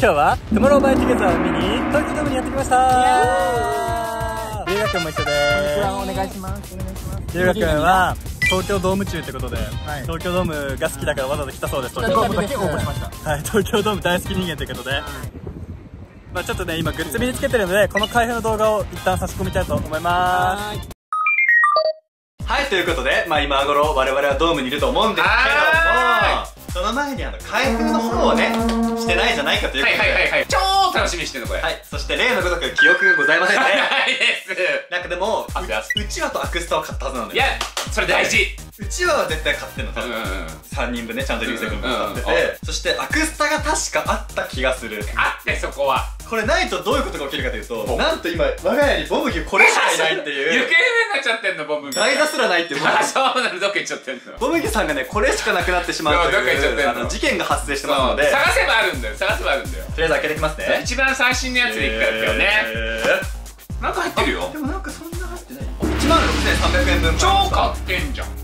今日はトゥモローバイティゲザーを見に東京ドームにやってきました。ゆうがくんも一緒ですお願いします。お願いしますゆうがくんは東京ドーム中ってことで、東京ドームが好きだからわざわざ来たそうです。東京ドームだけ応募しました。はい、東京ドーム大好き人間ということで、まあちょっとね今グッズ身につけてるのでこの開封の動画を一旦差し込みたいと思います。はい。ということで、まあ、今頃我々はドームにいると思うんですけどもその前にあの開封の方をねしてないじゃないかというこはいとで。はいはいはい超楽しみにしてんのこれ。はい。そして例のごとく記憶がございませんね。ないです。なんかでもううちわとアクスタを買ったはずなんだよいやそれ大事。うちわは絶対買ってんの多分、うんうんうん。3人分ねちゃんと流星君も買ってて、うんうんうん。そしてアクスタが確かあった気がする。あってそこはこれないとどういうことが起きるかというとなんと今我が家にボブ牛これしかいないって行方いう。不明になっちゃってんのボム台座すらないっていう。あそうなのどっか行っちゃってんの。ボブ牛さんがねこれしかなくなってしまうとどっか行っちゃってんの。いうあの事件が発生してますので。探せばあるんだよ探せばあるんだよ。とりあえず開けていきますね。一番最新のやつでいくからだよね。えなんか入ってるよ。ーでもなんかそんな入ってない。1万6300円分超買ってんじゃん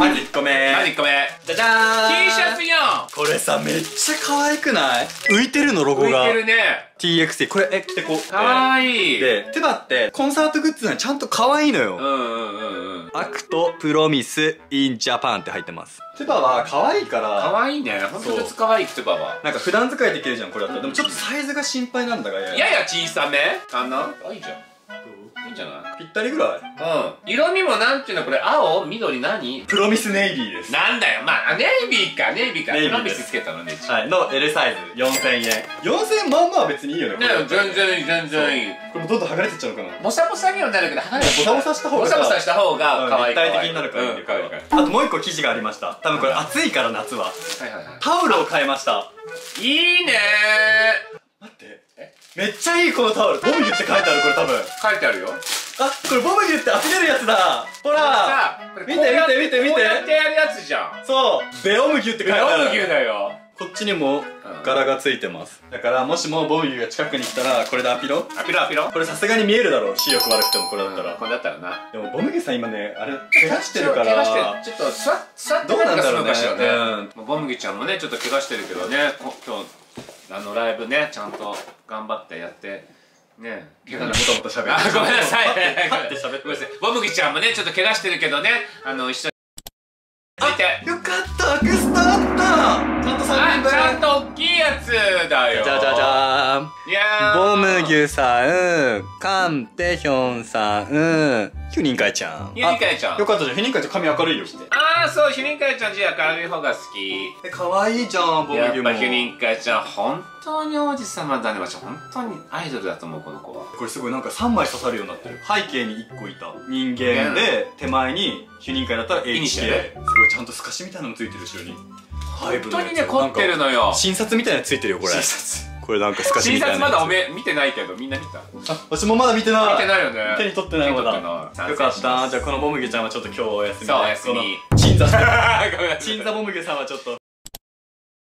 まず1個目何1個目じゃじゃーん。T シャツやん。これさめっちゃ可愛くない？浮いてるのロゴ浮がいてるね。TXT これえ着てこう。かわい。いでテバってコンサートグッズなのにちゃんと可愛いのよ、うんうんうんうん。 ACT: PROMISE IN JAPAN って入ってます。テバは可愛いかから。わいいね。ほんとずつかわいいくてばばなんか普段使いできるじゃんこれだったら。でもちょっとサイズが心配なんだがやや。や小さめ。かな。あいいじゃんいいんじゃない？ぴったりぐらい。うん。色味もなんていうの？これ青？緑？何？プロミスネイビーです。なんだよ。まあネイビーか。ネイビーか。ネイビープロミスつけたのね。ねはい。の L サイズ。4000円。4000円まあまあ別にいいよねこれ全然いい全然いい。これもどんどん剥がれてっちゃうのかな。ボサボサにはなるけど離れボサボサした方がボサボサした方が可愛い立体的になるからいいんだようん可愛い可愛い。あともう一個生地がありました。多分これ暑いから夏は。はいはいはタオルを買いました。いいいねめっちゃいいこのタオル。ボムギュって書いてあるこれ多分。書いてあるよ。あこれボムギュって溢れるやつだ。ほら。見て見て見て見て。こうやってやるやつじゃん。そう。ベオムギュって書いてある。ベオム牛だよ。こっちにも柄がついてます。だからもしもボムギュが近くに来たらこれでアピロアピロアピロこれさすがに見えるだろう。視力悪くてもこれだったら、これだったらな。でもボムギュさん今ねあれ怪我してるから。怪我してる。ちょっと座座ってどうなんだろうねかするのかしらうんボムギちゃんもねちょっと怪我してるけどね。こ今日あのライブねちゃんと頑張ってやってね怪我ものともと喋って。あごめんなさ い。パッて喋って。ごめんなさい。ボムギちゃんもねちょっと怪我してるけどねあの一緒に。続いて。よかったアクスタあったちゃんと3人分あちゃんと大きいやつだよ。じゃじゃじゃーん。いやー。ボムギュさん、カンテヒョンさん、ヒュニンカイちゃん。ヒュニンカイちゃんあよかったじゃん、ヒュニンカイちゃん髪明るいよ。ああそうヒュニンカイちゃん字明るい方が好きえ、かわいいじゃん、ボムギやっ。ぱヒュニンカイちゃん本当に王子様だね私本当にアイドルだと思うこの子はこれすごいなんか3枚刺さるようになってる。背景に1個いた人間で、手前にヒュニンカイだったら HK。すごいちゃんと透かしみたいなのもついてる後ろに。本本当にね凝ってるのよ診察みたいなのついてるよ、これ。診察これなんか透かし診みたいなやつ。察まだおめ見てないけどみんな見た？あ、私もまだ見てない。見てないよね。手に取ってないまだ。よかった。じゃあこのボムギュちゃんはちょっと今日お休みで。そうお休み。鎮座してる。ごめんなさい。鎮座ボムゲさんはちょっと。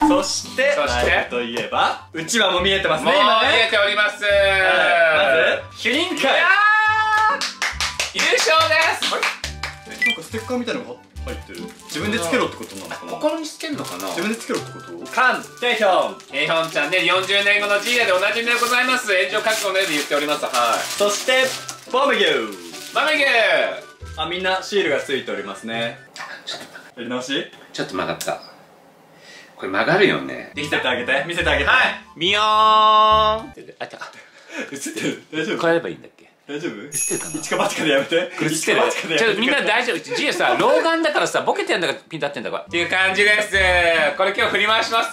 そしてそして？といえばうちわも見えてますもうね。今ね見えております。はい。まずヒュニンカイ。いやー！優勝です。えなんかステッカーみたいなのが入ってる。自分でつけろってことなのかな？心につけるのかな？自分でつけろってこと？カン・テヒョンテヒョンちゃんね40年後の G エでおなじみでございます。炎上覚悟の絵で言っております。はい。そしてボムギュバメギュあみんなシールがついておりますね。やり直し？ちょっと曲がった。これ曲がるよね。見せてあげて。見せてあげて。はい。ビヨーンあちゃ映ってる。大丈夫？これやればいいんだ大丈夫？映ってるかな。一か八かでやめて。これつってる？一か八かでやめて。ちょっとみんな大丈夫？G エさ 老眼だからさボケてんだかピンと合ってんだかっていう感じです。これ今日振り回します。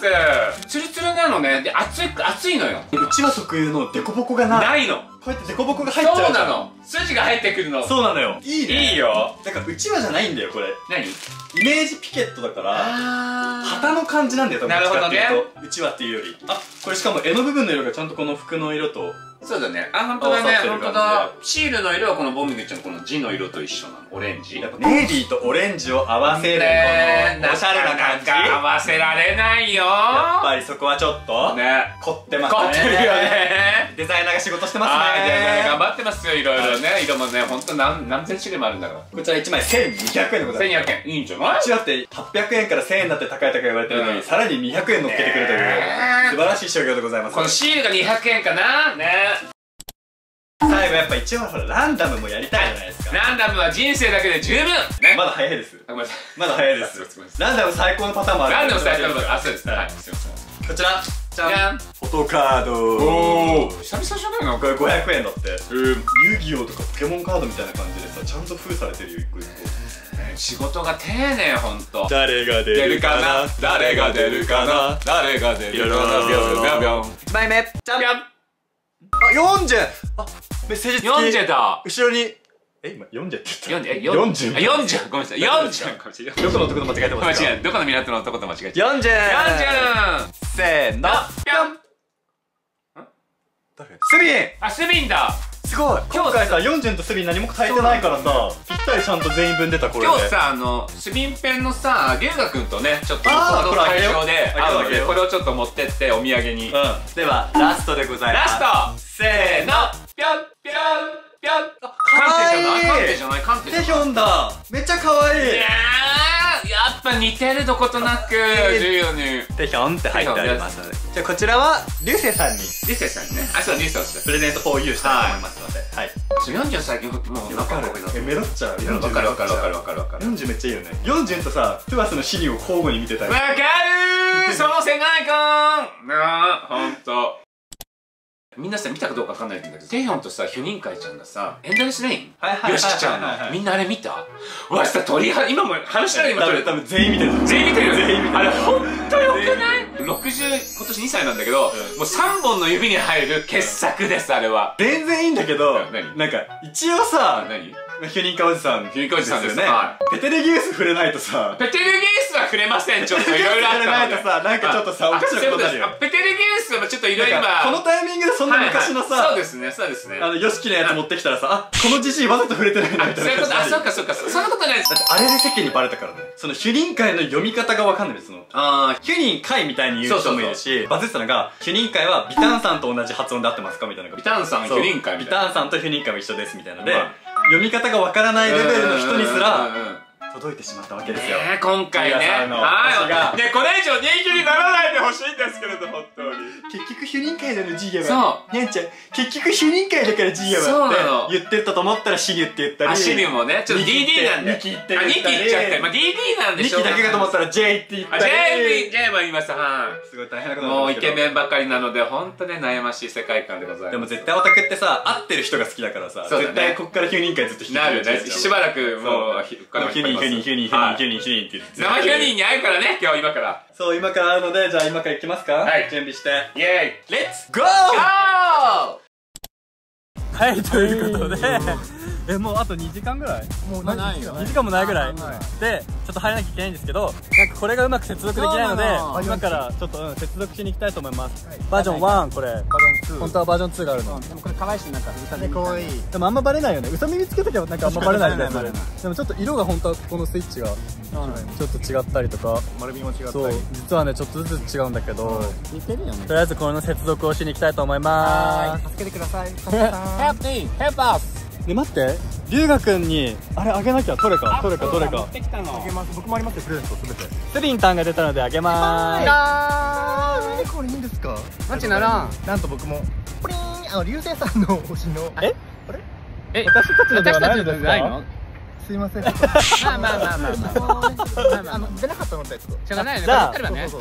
ツルツルなのね。で熱い熱いのよ。うちわ特有のデコボコがない。ないの。こうやってデコボコが入っちゃうそうなの。筋が入ってくるの。そうなのよ。いいね。いいよ。だからうちわじゃないんだよこれ。何？イメージピケットだからあ旗の感じなんだよ多分なるほどね。うちわっていうより。あこれしかも絵の部分の色がちゃんとこの服の色とそうだね。あ本当だね。本当だ。シールの色はこのボムゲちゃんのこの字の色と一緒なの。オレンジ。やっぱネイビーとオレンジを合わせるねこのおしゃれな感じ。合わせられないよ。やっぱりそこはちょっとね。凝ってますね。凝ってるよね。デザイナーが仕事してますね。はね頑張ってますよいろいろね。色もね本当何何千種類もあるんだから。こちら1枚1200円でございます。1200円？いいんじゃない？うちだって800円から1000円だって高い高い言われてるのに、うん。さらに200円乗っけてくるという、ね素晴らしい商業でございますこのシールが200円かな？ね最後やっぱ一応ほらランダムもやりたいじゃないですか。ランダムは人生だけで十分ね。まだ早いです。あごめんなさいまだ早いです。ランダム最高のパターンもある。ランダム最高のはあそうです。はい。すいません。こちら。じゃん。フォトカードおお久々じゃない？のこれ500円だって。うん遊戯王とかポケモンカードみたいな感じでさちゃんと封されてるよ一個一個。仕事が丁寧ほんと。誰が出出るかな？誰が出るかな？誰が出るかな？ビョンビョンビョンビョン。1枚目。じゃん。ビョンあ40あメッセージ付き。40だ。後ろに。え今40って言った。40え40 40ごめんなさい。40ごめんなさいどこの男と間違えてますか？間違えどこの港の男と間違えちゃ40う40せーの。あぴょん。誰？スビンあスビンだ。すごい。今回さ40とスビン何も変えてないからさぴったりちゃんと全員分出たこれで。今日さあのスビンペンのさ龍河君とねちょっとあーこの会場で会うのでこれをちょっと持ってってお土産に。うん。ではラストでございます。ラスト！せーの。ぴょんぴょんぴょん。かカンテじゃない？カンテじゃない？カンテじゃない？テヒョンだ。めっちゃ可愛いい。やっぱ似てるどことなく重要に。テヒョンって入ってありますので。じゃあこちらは流星さんに。リセさんね。あそうリセさん。プレゼント for you したいと思いますのではい40最近もうわかるえメロっちゃう40わかるわかるわかるわかる。わかる40めっちゃいいよね。40とさトゥアスのシリを交互に見てたりわかるーその世界観。なあほんとみんなさ見たかどうかわかんないんだけどテヒョンとさヒュニンカイちゃんがさエンドレスレイン？はいはいはいはいはい。よしきちゃんの。みんなあれ見た？わした鳥は今も話したら今鳥多分多分全員見てる。全員見てる全員見てる。あれほんとよくない？60今年2歳なんだけど、もう3本の指に入る傑作ですあれは。全然いいんだけど何？なんか一応あさ何？ヒュニンカおじさんヒュニンカおじさんですよね。はペテレギウス触れないとさ。ペテルギウスは触れませんちょっといろいろあったので触れないとさなんかちょっとさあおかしなことになるよ。ペテルギウスはちょっといろいろ今かこのタイミングでそんな昔のさ、はいはい。そうですねそうですね。あの、ヨシキのやつ持ってきたらさ、あ、このじじいわざと触れてないなみたそういうことあそうかそうかそそんなことないですだってあれで世間にバレたからね。その、ヒュニン会の読み方がわかんないです。その、あヒュニン会みたいに言う人もいるし、バズってたのが、ヒュニン会はビタンさんと同じ発音で合ってますかみたいなビタンさんヒュニンカイみビたいな。タンさんとヒュニン会も一緒ですみたいなので、はい読み方がわからないレベルの人にすら届いてしまったわけですよ、ね、今回ね。はい。ねこれ以上人気にならないでほしいんですけれど本当に。結局主任会だのジーヤはそう。ねゃんちゃん結局主任会だからジーヤはって言ってたと思ったらシリュって言ったりシリュもねちょっと DD なんで。2期って言あたり2期言っちゃって、まあ、DD なんでしょ2期だけかと思ったら J って言ったり。J って言えば言いましたはい。すごい大変なこともうイケメンばかりなので本当ね悩ましい世界観でございます。でも絶対オタクってさ合ってる人が好きだからさ、絶対こっから9人会ずっと引きなるね。しばらくもうこっから9人9人9人9人、はい、9人9人って言って。生9人に会うからね今日今から。そう今から会うのでじゃあ今から行きますか？はい。準備して。イエーイ。レッツゴーはいということで。えもうあと2時間ぐらい？もうないよ。2時間もない。ぐらい。はい。でちょっと入らなきゃいけないんですけどなんかこれがうまく接続できないので今からちょっと、うん、接続しに行きたいと思います、バージョン1これ。バドン2本当はバージョン2があるの。でもこれ可愛いしなんか歌でかわいい。でもあんまバレないよね。うさ耳つけときはなんかあんまバレないみたいなでもちょっと色が本当はこのスイッチがちょっと違ったりとか。丸みも違ったり。そう。実はねちょっとずつ違うんだけど。似てるよね。とりあえずこの接続をしに行きたいと思いま助けてください。Help me! Help us! すで待って。龍河くんにあれあげなきゃ。どれか。どれかどれか。てきたの。あげます。僕もありますよプレゼントすべて。スリンタンが出たのであげまーすあー何これいいんですか？マジならなんと僕もプリーン。あの流星さんの星の。え？あれ？え私たちのではないのですか？のすいません。まあまあまあまあまああの出なかったのでちょっと。しょうがないよね。じゃあとりあえず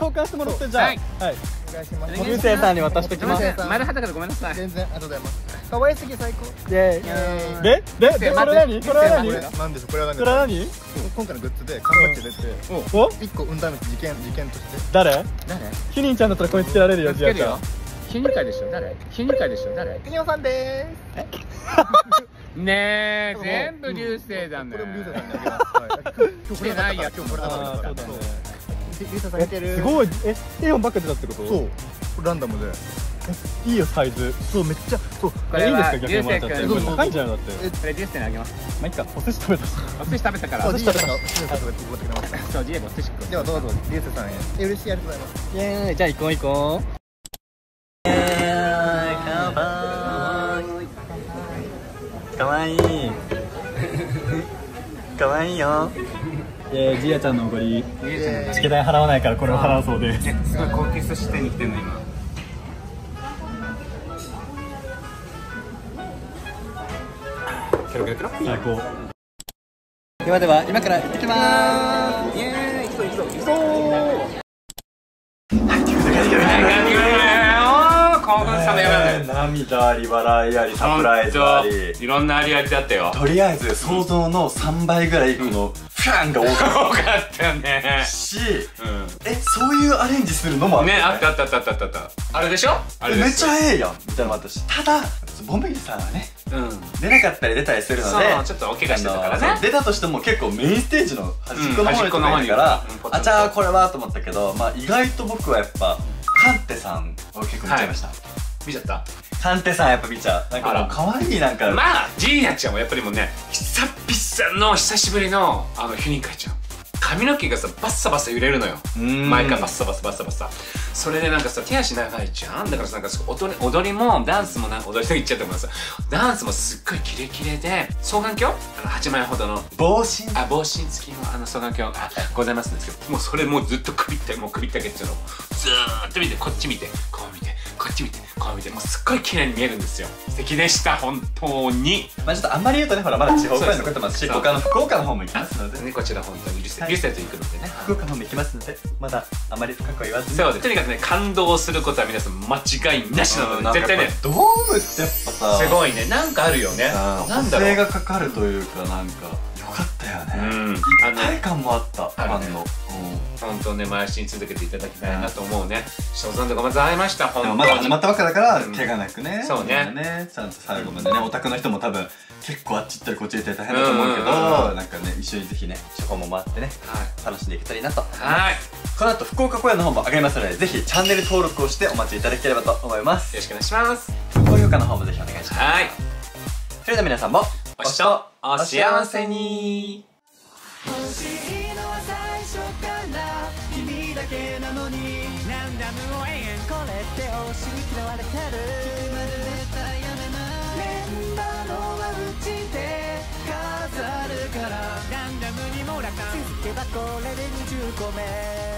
交換してもらってじゃあ。ははい願いします。流星さんに渡してきます。丸裸でごめんなさい。全然ありがとうございます。可愛すぎ最高。イェイエーイ。イでででこれ何？これは何？でしょうこれは何？これは何？今回のグッズで缶バッジ出てお一個運試し事件事件として。誰？誰？ヒュニンちゃんだったらこれつけられるよつけるよ。ジアちゃん。ヒュニカイでしょ。誰？ヒュニカイでしょ。誰？国尾さんでねえーす全部流星だね。これも流星さんにあげますはい。今日これなかったから。今日これなかったーさんいけるすごい。えテヨンばっか出たってこと？そう。これランダムで。いいよサイズ。そうめっちゃそう。これはいいんですか逆にもらっちゃって。高いんじゃないだって。えこれ流星にあげます。まあいいか。お寿司食べた。しお寿司食べたから。そうジーヤさんがお寿司さんが送ってくれました そうジエゴお寿司食う。ではどうぞ。流星さんへ。え嬉しいありがとうございます。イエーイ。じゃあ行こう行こう。かわいい。かわいいよえー、ジアちゃんのおごり。チケ代払わないからこれを払うそうで。すすごい高級寿司店に来てんの今。最高。ではでは今から行ってきまーす。イエーイ行くぞ行くぞ行くぞ興奮冷めやらない涙あり笑いありサプライズあり。いろんなありありだったよ。とりあえず想像の3倍ぐらいこの。ファンが多かっ多かったよね。たしうえそういうアレンジするのもあんったねあったあったあったあったあった。あれでしょ？あれめっちゃええやん。みたいなのもあったし。ただボンベギさんはねうん。出なかったり出たりするのでちょっとお怪我してたからね。出たとしても結構メインステージの端っこの方にうん端っこの方にいるから、うんあじゃあこれはと思ったけど、まあ、意外と僕はやっぱカンテさんを結構見ちゃいました、見ちゃった？カンテさんやっぱ見ちゃう。なんかもう可愛いなんか、まあジーヤちゃんはやっぱりもうね久々の久しぶりのあのヒュニン会ちゃん。髪の毛がさバッサバサ揺れるのよ。ん。前からバッサバサバッサバサ。それでなんかさ手足長いじゃん。だからさなんか踊り踊りもダンスもなんか踊りと言っちゃってもさダンスもすっごいキレキレで双眼鏡？あの8万円ほどの帽子あ帽子付きのあの双眼鏡。あございますんですけどもうそれもうずっと首ったもう首ったけっていうの。をずーっと見てこっち見てこう見てこっち見てこう見てもうすっごい綺麗に見えるんですよ。素敵でした本当に。まあちょっとあんまり言うとねほらまだ地方公演残ってますしそう。僕あの福岡の方も行きますので。ねこちら本当に。リセはい。リセット行くのでね。福岡の方も行きますのでまだあまり深くは言わずに。そうですとにかくね感動することは皆さん間違いなしなので絶対ねドームってやっぱさすごいねなんかあるよね。さなんだろう。がかかるというかなんかね、うん。一体感もあったあるね。本当ね毎週続けていただきたいなと思うね。所存でございました本当に。まだ始まったばっかだから、うん。怪我なくね。そうね。ちゃんと最後までねオタクの人も多分結構あっち行ったりこっち行ったり大変だと思うけど、なんかね一緒にぜひね初本も回ってねはい。楽しんでいけたらいいなと。はい。この後福岡公演の方も上がりますのでぜひチャンネル登録をしてお待ちいただければと思います。よろしくお願いします。高評価の方もぜひお願いします。はい。それでは皆さんもおしとお幸せに。欲しいのは最初から君だけなのにランダムを永遠これって押しに嫌われてるまる絶対やめないメンバーのはうちで飾るからランダムにもらかん気づけばこれで20個目